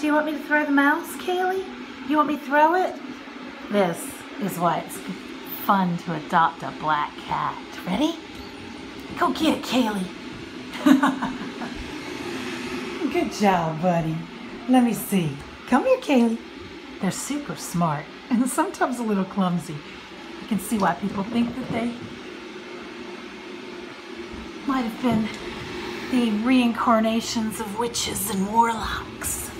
Do you want me to throw the mouse, Kaylee? You want me to throw it? This is why it's fun to adopt a black cat. Ready? Go get it, Kaylee. Good job, buddy. Let me see. Come here, Kaylee. They're super smart and sometimes a little clumsy. I can see why people think that they might have been the reincarnations of witches and warlocks.